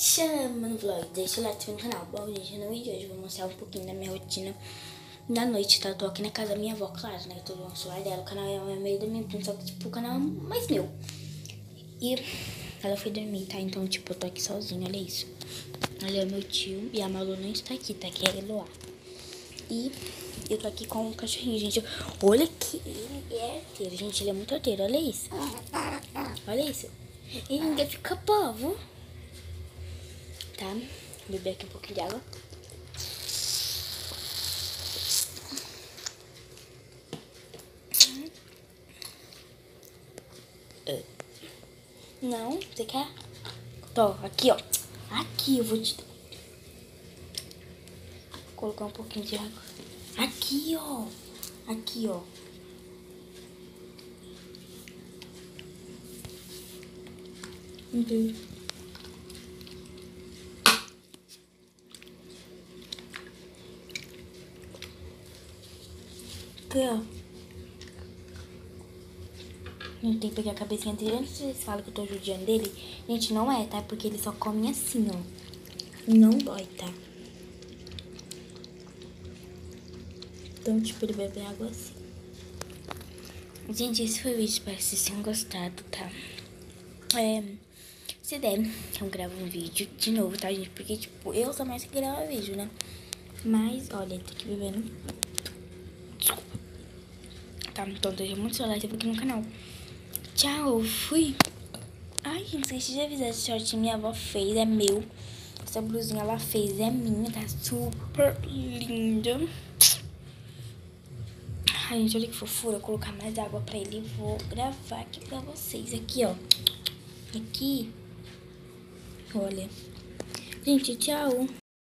Chama no vlog, deixa o like no canal. Bom, gente, no vídeo de hoje eu vou mostrar um pouquinho da minha rotina da noite, tá? Eu tô aqui na casa da minha avó, claro, né? Eu tô no celular dela, o canal é meio da minha prima, só que, tipo, o canal é mais meu. E ela foi dormir, tá? Então, tipo, eu tô aqui sozinha, olha isso. Olha, meu tio e a Malu não está aqui, tá? Que é Eloá. E eu tô aqui com o cachorrinho, gente. Olha que ele é arteiro, gente. Ele é muito arteiro, olha isso. Olha isso. Ele ainda fica povo. Tá? Vou beber aqui um pouquinho de água. Não, você quer? Tô, aqui, ó. Aqui eu vou te... Vou colocar um pouquinho de água. Aqui, ó. Aqui, ó. Entendi. Ó. Gente, tem que pegar a cabecinha dele. Antes vocês falam que eu tô judiando dele, gente, não é, tá? Porque ele só come assim, ó. Não dói, tá? Então, tipo, ele bebe água assim. Gente, esse foi o vídeo. Espero que vocês tenham gostado, tá? É, se der, eu gravo um vídeo de novo, tá, gente? Porque, tipo, eu sou mais que gravar vídeo, né? Mas, olha, ele tá aqui bebendo. Tá, então deixa muito seu like aqui no canal. Tchau, fui. Ai, gente, esqueci de avisar. Esse short minha avó fez, é meu. Essa blusinha ela fez, é minha, tá super linda. Ai, gente, olha que fofura. Vou colocar mais água pra ele e vou gravar aqui pra vocês. Aqui, ó. Aqui. Olha. Gente, tchau.